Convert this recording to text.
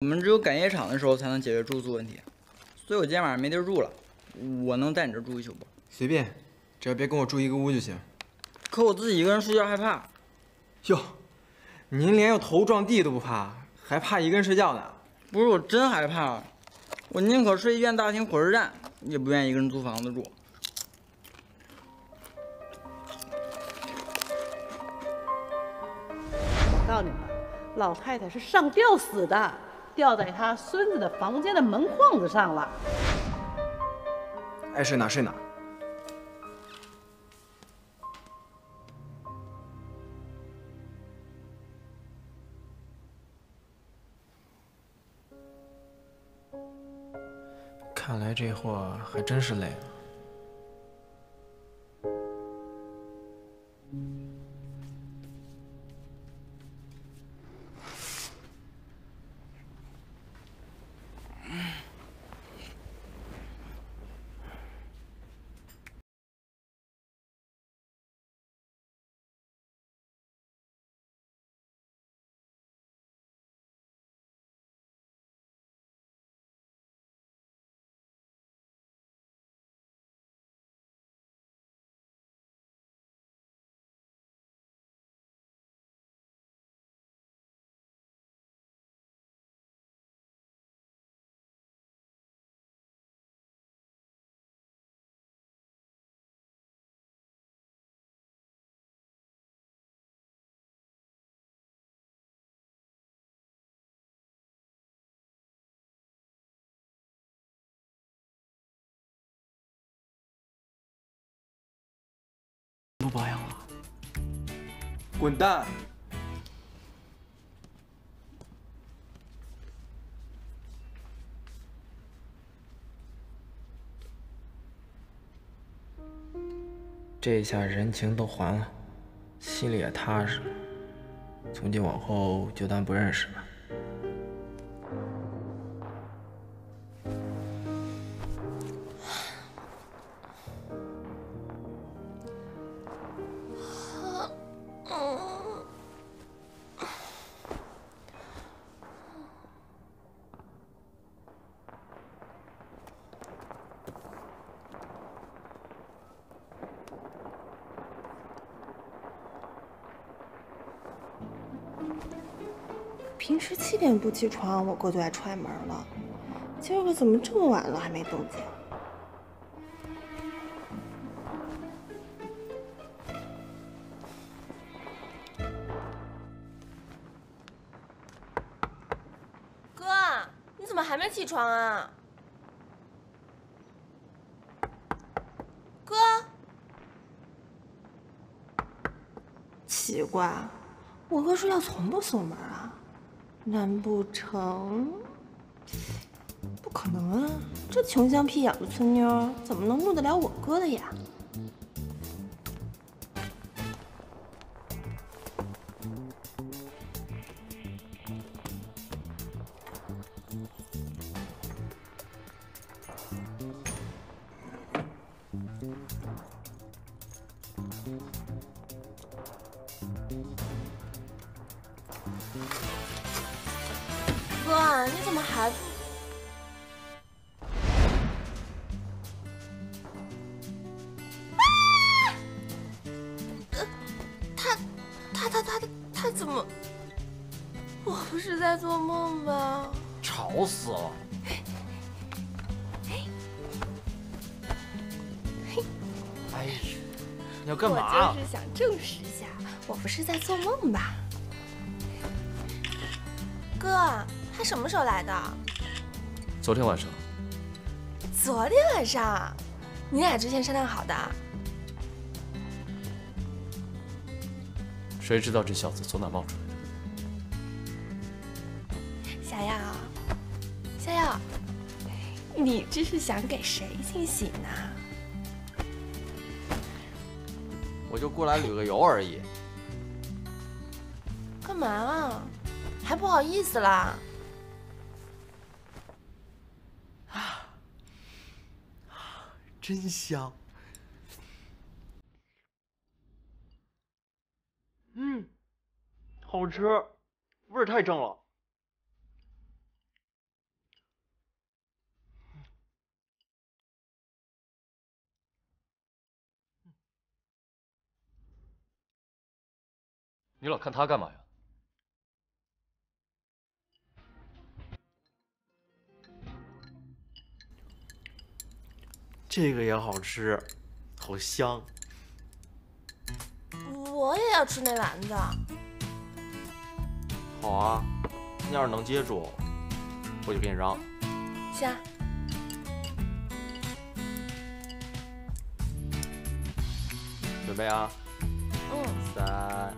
我们只有赶夜场的时候才能解决住宿问题，所以我今天晚上没地儿住了。我能在你这住一宿不？随便，只要别跟我住一个屋就行。可我自己一个人睡觉害怕。哟，您连要头撞地都不怕，还怕一个人睡觉呢？不是，我真害怕。我宁可睡医院大厅火车站，也不愿意一个人租房子住。我告诉你们，老太太是上吊死的，吊在他孙子的房间的门框子上了。爱睡哪睡哪。看来这货还真是累了。不保养了，滚蛋！这下人情都还了，心里也踏实了。从今往后就当不认识了。平时七点不起床，我哥就爱踹门了。今儿个怎么这么晚了还没动静？哥，你怎么还没起床啊？哥，奇怪，我哥睡觉从不锁门啊？难不成？不可能啊！这穷乡僻壤的村妞怎么能入得了我哥的呀？你怎么还不？他，他，他，他，他怎么？我不是在做梦吧？吵死了！哎呀，你要干嘛？我就是想证实一下，我不是在做梦吧？哥，他什么时候来的？昨天晚上，昨天晚上，你俩之前商量好的？谁知道这小子从哪冒出来的？小耀，小耀，你这是想给谁惊喜呢？我就过来旅个游而已。干嘛啊？还不好意思啦！啊啊，真香！嗯，好吃，味儿太正了。你老看他干嘛呀？这个也好吃，好香。我也要吃那丸子。好啊，你要是能接住，我就给你让。行。准备啊！嗯。三。